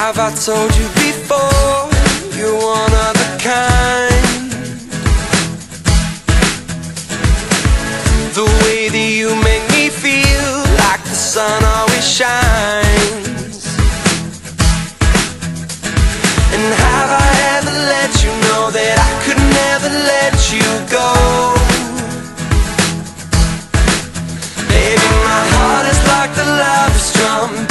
Have I told you before? You're one of a kind. The way that you make me feel like the sun always shines. And have I ever let you know that I could never let you go? Baby, my heart is like the loudest drum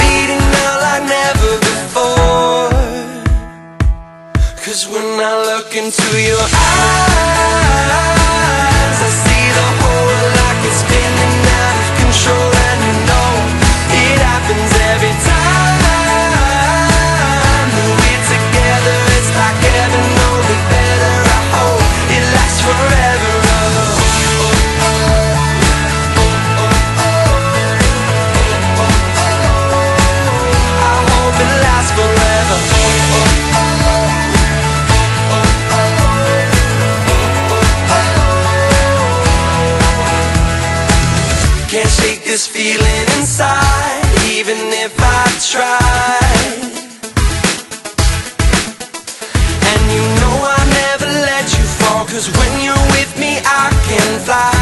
Cause when I look into your eyes, this feeling inside, even if I try. And you know I never let you fall, cause when you're with me, I can fly.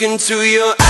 Look into your eyes.